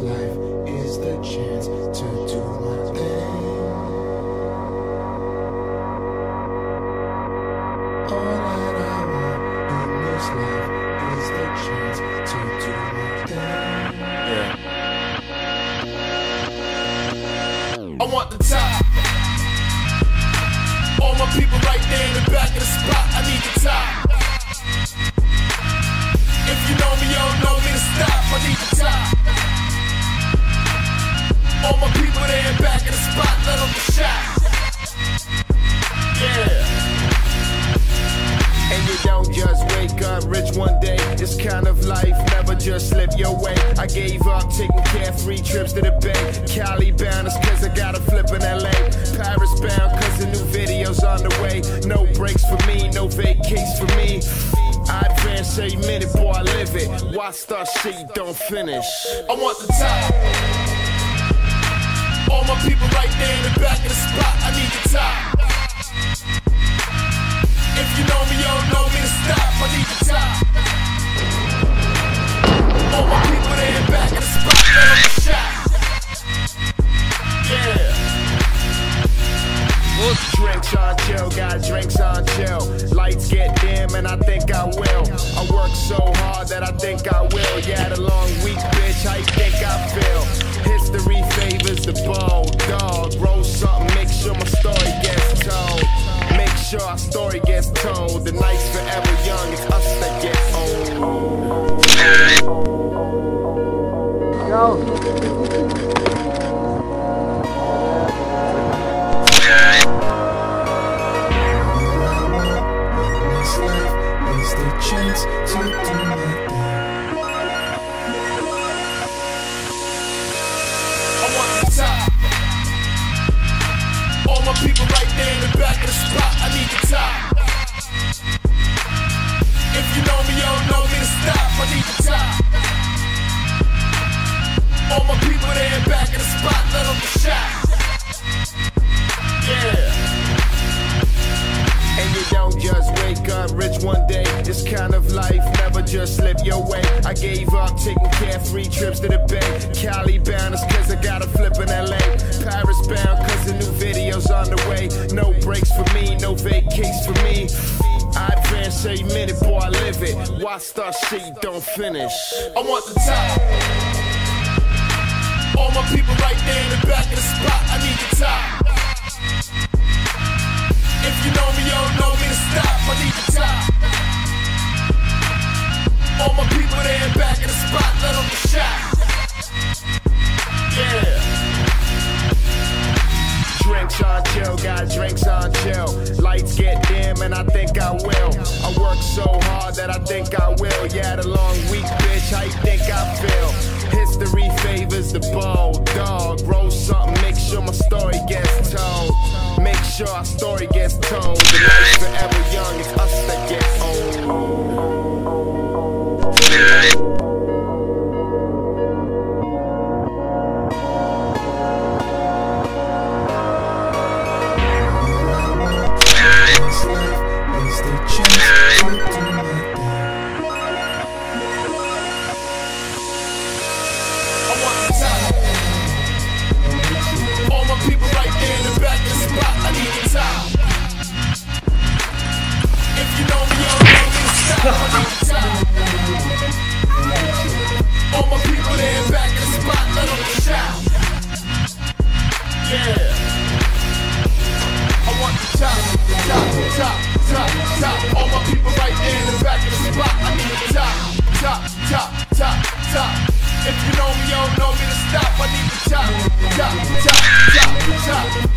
life is the chance to do my thing. All that I want in this life is the chance to do my thing. I want the top. All my people right there in the back of the spot. I need This kind of life never just slip your way. I gave up taking carefree trips to the bay. Cali bound is cause I got a flip in LA. Paris bound cause the new video's on the way. No breaks for me, no vacates for me. I advance every minute, boy, I live it. Why start shit don't finish? I want the top. All my people right there in the back of the spot. I need the top. Drinks on chill, got drinks on chill. Lights get dim, and I think I will. I work so hard that I think I will. Yeah, the long week, bitch. You think I feel? Chance to do my thing. I want the top. All my people right there in the back of the spot. I need the top. If you know me, you don't know me to stop. I need the top. All my people there in back of the spot. Let them shot. Just slip your way. I gave up taking care. carefree trips to the bay. Cali bound is cause I got a flip in LA. Paris bound cause the new video's on the way. No breaks for me, no vacates for me. I advance every minute, boy, I live it. Why start shit don't finish? I want the top. All my people right there in the back of the spot. I need the top. Chill, got drinks on chill. Lights get dim, and I think I will. I work so hard that I think I will. Yeah, the long week, bitch. You think I feel? History favors the bold dog. Roll something, make sure my story gets told. Make sure our story gets told. The night's forever young, it's All my people in back the spot. Yeah. I want the top, top, top, top, top. All my people right in the back of the spot. I need the top, top, top, top, top. If you know me, you don't know me to stop. I need the top, top, top, top, top.